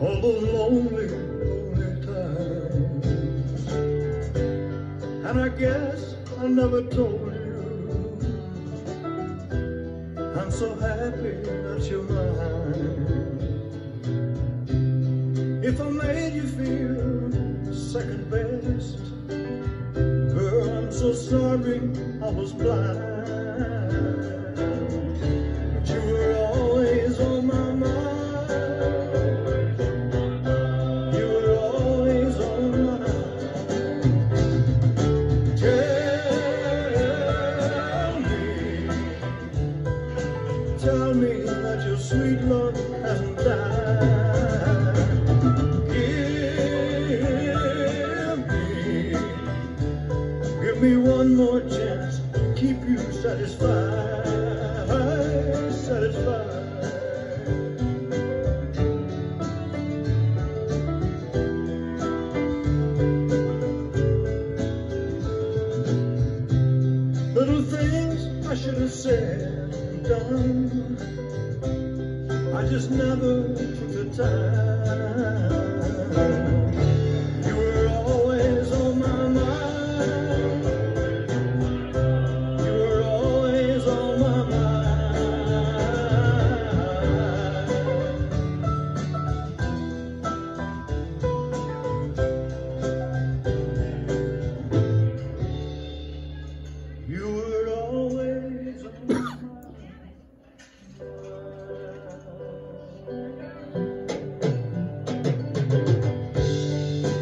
All those lonely, lonely times. And I guess I never told you I'm so happy that you're mine. If I made you feel second best, girl, I'm so sorry I was blind. Tell me that your sweet love hasn't died. Give me, give me one more chance to keep you satisfied, satisfied. Little things I should have said done. I just never took the time.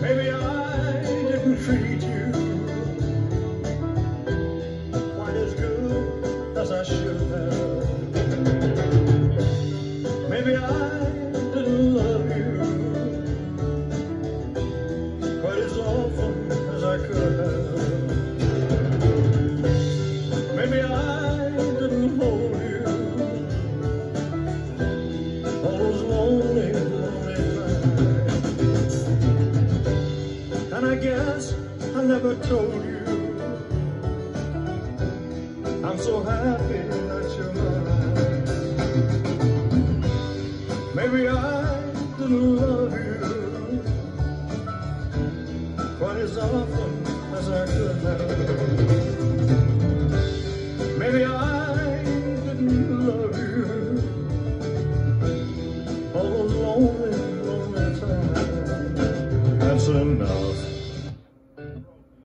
Maybe I didn't treat you quite as good as I should have. Never told you I'm so happy that you're mine. Maybe I